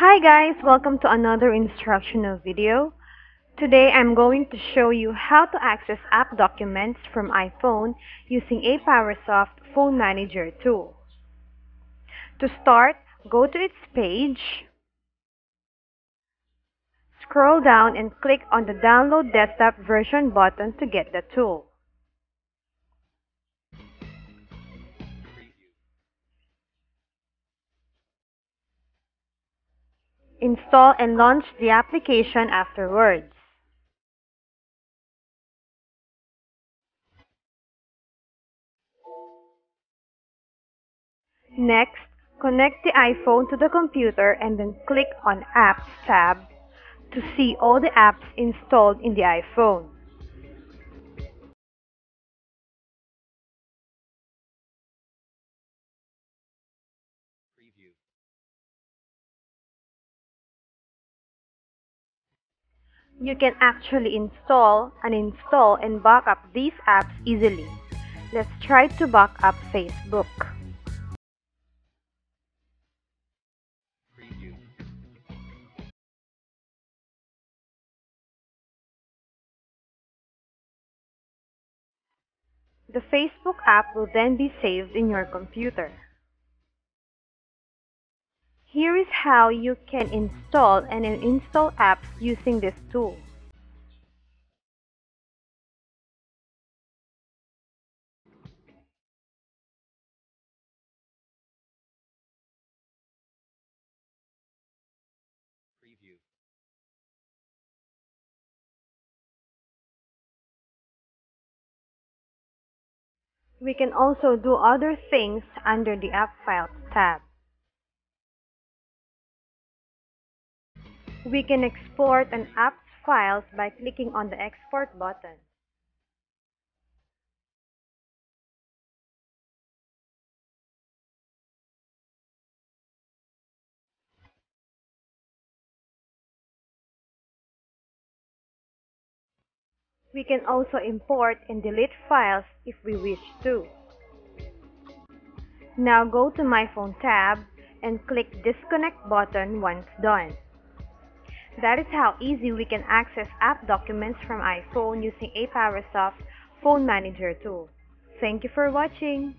Hi guys, welcome to another instructional video. Today I'm going to show you how to access app documents from iPhone using a PowerSoft Phone Manager tool. To start, go to its page, scroll down and click on the Download Desktop Version button to get the tool. Install and launch the application afterwards. Next, connect the iPhone to the computer and then click on Apps tab to see all the apps installed in the iPhone. You can actually install, uninstall, and backup these apps easily. Let's try to back up Facebook. The Facebook app will then be saved in your computer. Here is how you can install and uninstall apps using this tool. We can also do other things under the App Files tab. We can export an app's files by clicking on the Export button. We can also import and delete files if we wish to. Now go to My Phone tab and click Disconnect button once done. That is how easy we can access app documents from iPhone using Apowersoft Phone Manager tool. Thank you for watching.